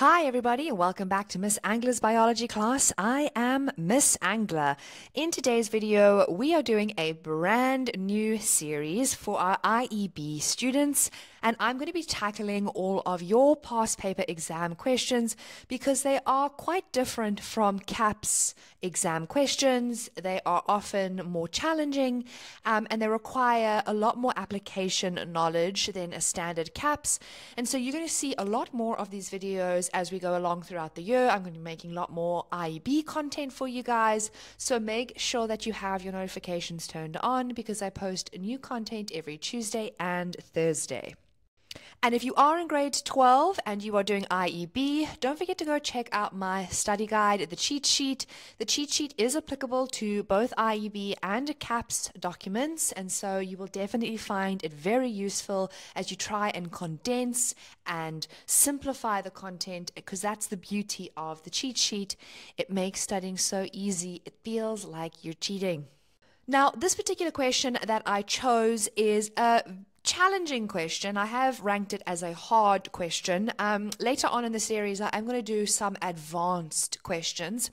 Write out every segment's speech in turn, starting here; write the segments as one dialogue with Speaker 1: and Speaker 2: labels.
Speaker 1: Hi, everybody, and welcome back to Miss Angler's biology class. I am Miss Angler. In today's video, we are doing a brand new series for our IEB students, and I'm going to be tackling all of your past paper exam questions because they are quite different from CAPS exam questions. They are often more challenging, um, and they require a lot more application knowledge than a standard CAPS. And so you're going to see a lot more of these videos as we go along throughout the year. I'm going to be making a lot more IEB content for you guys. So make sure that you have your notifications turned on because I post new content every Tuesday and Thursday. And if you are in grade 12 and you are doing IEB, don't forget to go check out my study guide, the cheat sheet. The cheat sheet is applicable to both IEB and CAPS documents, and so you will definitely find it very useful as you try and condense and simplify the content because that's the beauty of the cheat sheet. It makes studying so easy, it feels like you're cheating. Now, this particular question that I chose is a challenging question. I have ranked it as a hard question. Um, later on in the series, I'm going to do some advanced questions.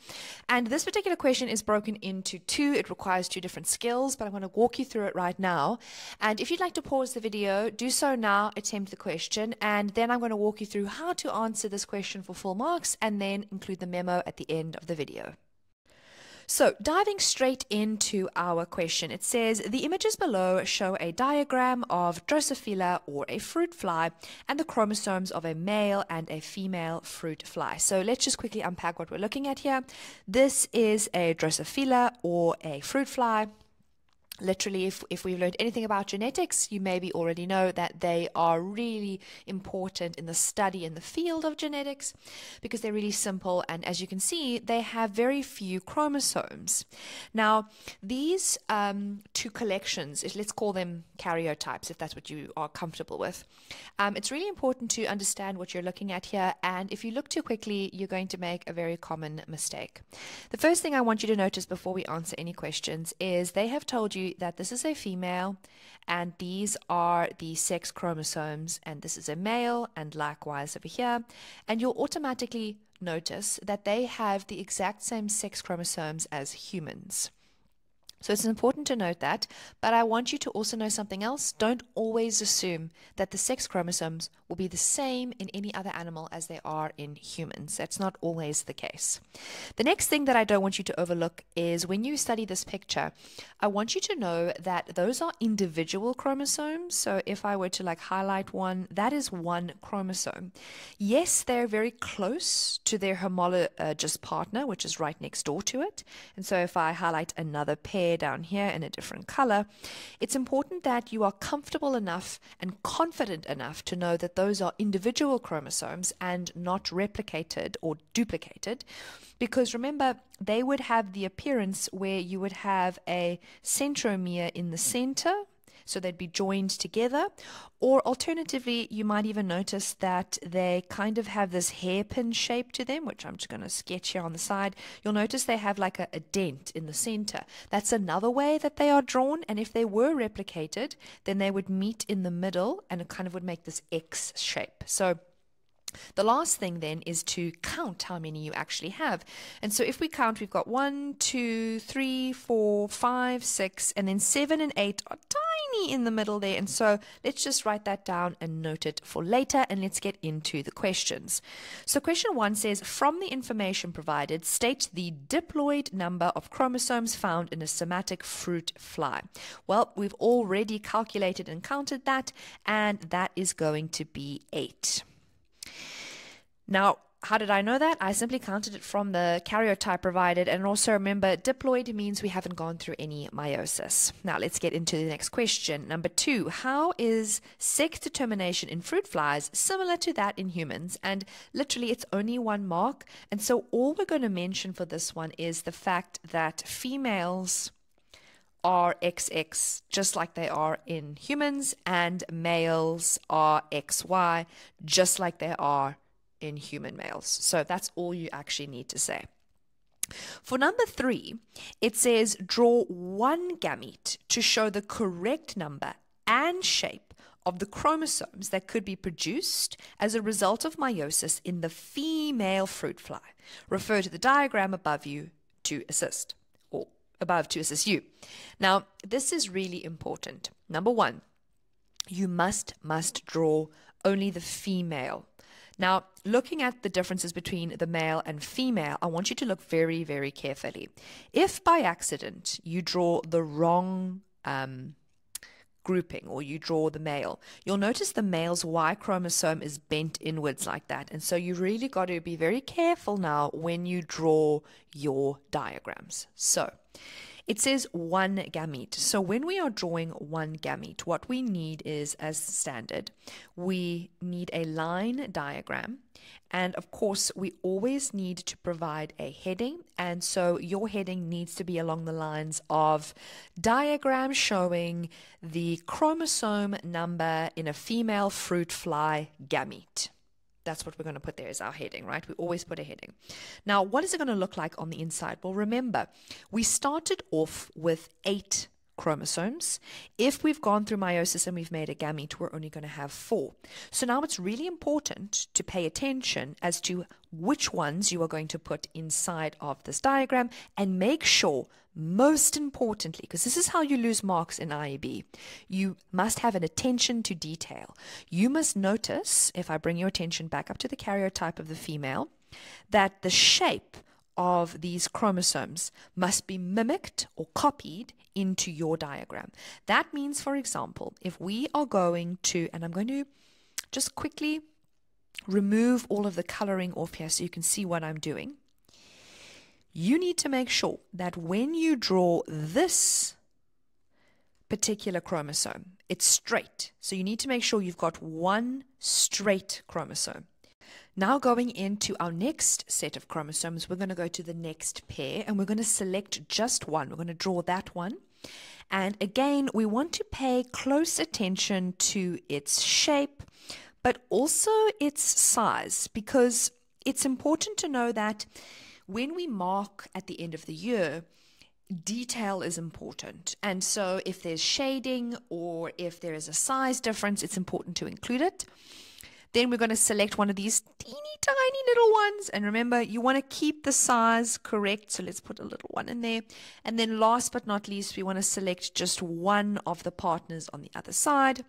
Speaker 1: And this particular question is broken into two. It requires two different skills, but I'm going to walk you through it right now. And if you'd like to pause the video, do so now, attempt the question, and then I'm going to walk you through how to answer this question for full marks and then include the memo at the end of the video. So, diving straight into our question, it says the images below show a diagram of Drosophila or a fruit fly and the chromosomes of a male and a female fruit fly. So, let's just quickly unpack what we're looking at here. This is a Drosophila or a fruit fly literally if, if we've learned anything about genetics you maybe already know that they are really important in the study in the field of genetics because they're really simple and as you can see they have very few chromosomes. Now these um, two collections let's call them karyotypes if that's what you are comfortable with. Um, it's really important to understand what you're looking at here and if you look too quickly you're going to make a very common mistake. The first thing i want you to notice before we answer any questions is they have told you you that this is a female and these are the sex chromosomes and this is a male and likewise over here and you'll automatically notice that they have the exact same sex chromosomes as humans. So it's important to note that, but I want you to also know something else. Don't always assume that the sex chromosomes will be the same in any other animal as they are in humans. That's not always the case. The next thing that I don't want you to overlook is when you study this picture, I want you to know that those are individual chromosomes. So if I were to like highlight one, that is one chromosome. Yes, they're very close to their homologous uh, partner, which is right next door to it. And so if I highlight another pair, down here in a different color, it's important that you are comfortable enough and confident enough to know that those are individual chromosomes and not replicated or duplicated. Because remember, they would have the appearance where you would have a centromere in the center so they'd be joined together. Or alternatively, you might even notice that they kind of have this hairpin shape to them, which I'm just going to sketch here on the side. You'll notice they have like a, a dent in the center. That's another way that they are drawn. And if they were replicated, then they would meet in the middle and it kind of would make this X shape. So the last thing then is to count how many you actually have. And so if we count, we've got one, two, three, four, five, six, and then seven and eight are tiny in the middle there. And so let's just write that down and note it for later. And let's get into the questions. So question one says, from the information provided, state the diploid number of chromosomes found in a somatic fruit fly. Well, we've already calculated and counted that, and that is going to be eight. Now, how did I know that? I simply counted it from the karyotype provided. And also remember, diploid means we haven't gone through any meiosis. Now let's get into the next question. Number two, how is sex determination in fruit flies similar to that in humans? And literally it's only one mark. And so all we're going to mention for this one is the fact that females are XX, just like they are in humans, and males are XY, just like they are in human males. So that's all you actually need to say. For number three, it says draw one gamete to show the correct number and shape of the chromosomes that could be produced as a result of meiosis in the female fruit fly. Refer to the diagram above you to assist, or above to assist you. Now, this is really important. Number one, you must, must draw only the female. Now, looking at the differences between the male and female, I want you to look very, very carefully. If by accident you draw the wrong um, grouping or you draw the male, you'll notice the male's Y chromosome is bent inwards like that. And so you really got to be very careful now when you draw your diagrams. So it says one gamete. So when we are drawing one gamete, what we need is, as standard, we need a line diagram. And of course, we always need to provide a heading. And so your heading needs to be along the lines of diagram showing the chromosome number in a female fruit fly gamete. That's what we're going to put there is our heading, right? We always put a heading. Now, what is it going to look like on the inside? Well, remember, we started off with eight chromosomes. If we've gone through meiosis and we've made a gamete, we're only going to have four. So now it's really important to pay attention as to which ones you are going to put inside of this diagram and make sure, most importantly, because this is how you lose marks in IEB, you must have an attention to detail. You must notice, if I bring your attention back up to the karyotype of the female, that the shape of these chromosomes must be mimicked or copied into your diagram. That means, for example, if we are going to, and I'm going to just quickly remove all of the coloring off here so you can see what I'm doing. You need to make sure that when you draw this particular chromosome, it's straight. So you need to make sure you've got one straight chromosome. Now going into our next set of chromosomes, we're going to go to the next pair and we're going to select just one. We're going to draw that one. And again, we want to pay close attention to its shape, but also its size, because it's important to know that when we mark at the end of the year, detail is important. And so if there's shading or if there is a size difference, it's important to include it. Then we're going to select one of these teeny tiny little ones. And remember, you want to keep the size correct. So let's put a little one in there. And then last but not least, we want to select just one of the partners on the other side.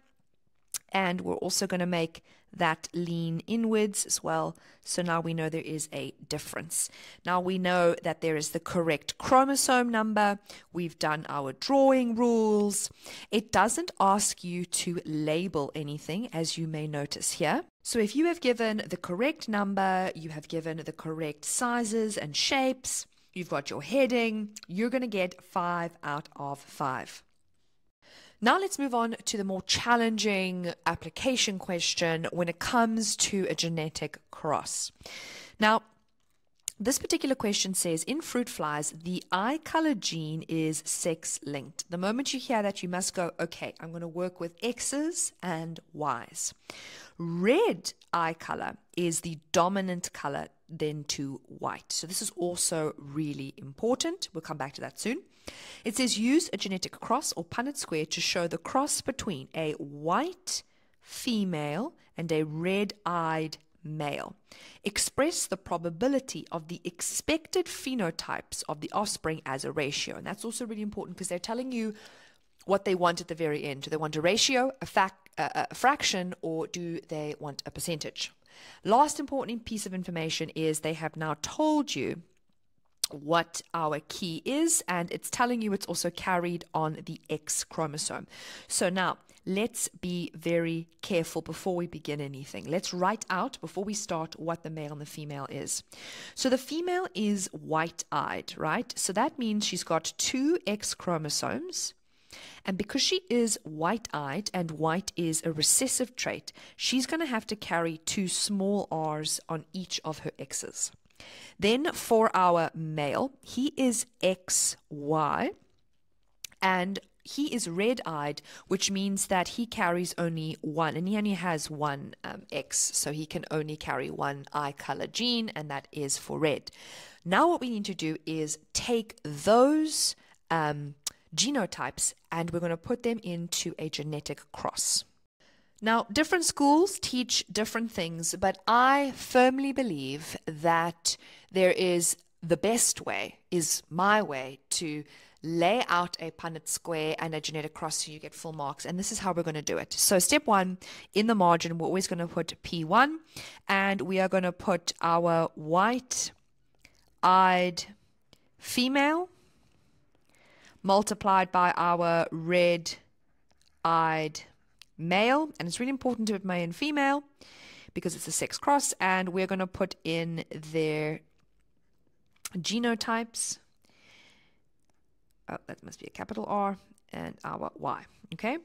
Speaker 1: And we're also going to make that lean inwards as well. So now we know there is a difference. Now we know that there is the correct chromosome number. We've done our drawing rules. It doesn't ask you to label anything, as you may notice here. So if you have given the correct number, you have given the correct sizes and shapes, you've got your heading, you're going to get five out of five. Now let's move on to the more challenging application question when it comes to a genetic cross. Now, this particular question says in fruit flies, the eye color gene is sex linked. The moment you hear that, you must go, okay, I'm going to work with X's and Y's. Red eye color is the dominant color then to white. So this is also really important. We'll come back to that soon. It says use a genetic cross or Punnett square to show the cross between a white female and a red-eyed male. Express the probability of the expected phenotypes of the offspring as a ratio. And that's also really important because they're telling you what they want at the very end. Do they want a ratio, a, fac- uh, a fraction, or do they want a percentage? Last important piece of information is they have now told you what our key is, and it's telling you it's also carried on the X chromosome. So now let's be very careful before we begin anything. Let's write out before we start what the male and the female is. So the female is white eyed, right? So that means she's got two X chromosomes. And because she is white eyed and white is a recessive trait, she's going to have to carry two small r's on each of her X's. Then for our male, he is XY and he is red eyed, which means that he carries only one, and he only has one um, X, so he can only carry one eye color gene, and that is for red. Now, what we need to do is take those um, genotypes and we're going to put them into a genetic cross. Now, different schools teach different things, but I firmly believe that there is the best way, is my way to lay out a Punnett square and a genetic cross so you get full marks. And this is how we're going to do it. So step one, in the margin, we're always going to put P1 and we are going to put our white-eyed female multiplied by our red-eyed male. And it's really important to put male and female because it's a sex cross. And we're going to put in their genotypes oh, that must be a capital R, and our Y. Okay.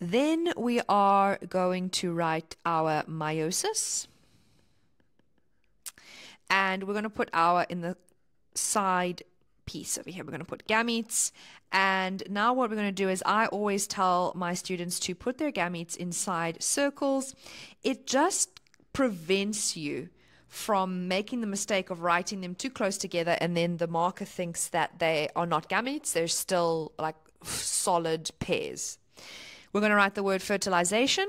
Speaker 1: Then we are going to write our meiosis. And we're going to put our in the side piece over here. We're going to put gametes. And now what we're going to do is I always tell my students to put their gametes inside circles. It just prevents you from making the mistake of writing them too close together and then the marker thinks that they are not gametes, they're still like solid pairs. We're going to write the word fertilization.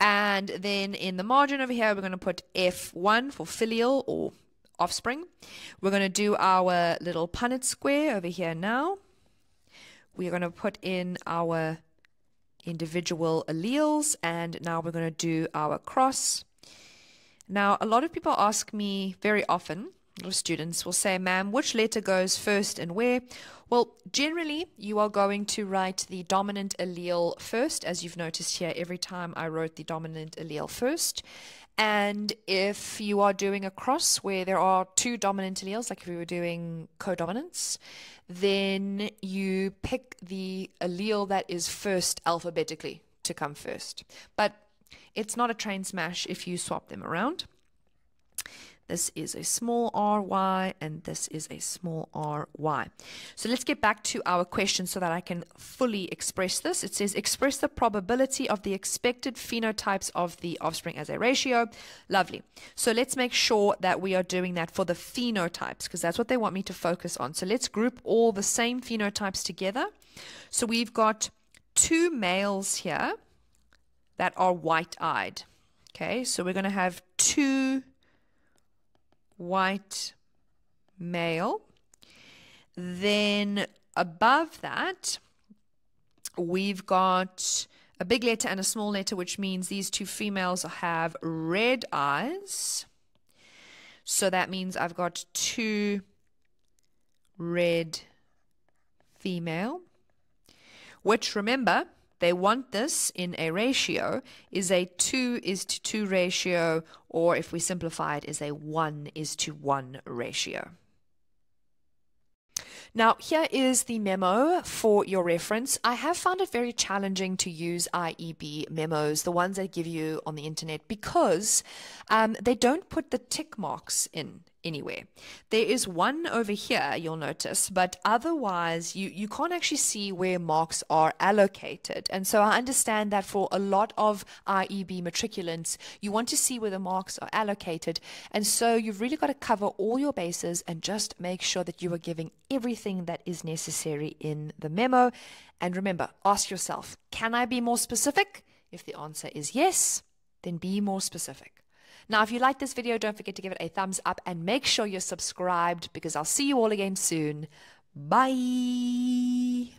Speaker 1: And then in the margin over here, we're going to put F1 for filial or offspring. We're going to do our little Punnett square over here now. We're going to put in our individual alleles, and now we're going to do our cross. Now, a lot of people ask me very often, or students will say, ma'am, which letter goes first and where? Well, generally, you are going to write the dominant allele first, as you've noticed here every time I wrote the dominant allele first. And if you are doing a cross where there are two dominant alleles, like if we were doing codominance, then you pick the allele that is first alphabetically to come first. But it's not a train smash if you swap them around. This is a small ry and this is a small ry. So let's get back to our question so that I can fully express this. It says express the probability of the expected phenotypes of the offspring as a ratio. Lovely. So let's make sure that we are doing that for the phenotypes because that's what they want me to focus on. So let's group all the same phenotypes together. So we've got two males here that are white-eyed. Okay, so we're going to have two white male. Then above that, we've got a big letter and a small letter, which means these two females have red eyes. So that means I've got two red female, which remember, they want this in a ratio is a 2 is to 2 ratio, or if we simplify it, is a 1 is to 1 ratio. Now, here is the memo for your reference. I have found it very challenging to use IEB memos, the ones they give you on the internet, because um, they don't put the tick marks in anywhere. There is one over here, you'll notice, but otherwise you, you can't actually see where marks are allocated. And so I understand that for a lot of IEB matriculants, you want to see where the marks are allocated. And so you've really got to cover all your bases and just make sure that you are giving everything that is necessary in the memo. And remember, ask yourself, can I be more specific? If the answer is yes, then be more specific. Now, if you like this video, don't forget to give it a thumbs up and make sure you're subscribed because I'll see you all again soon. Bye.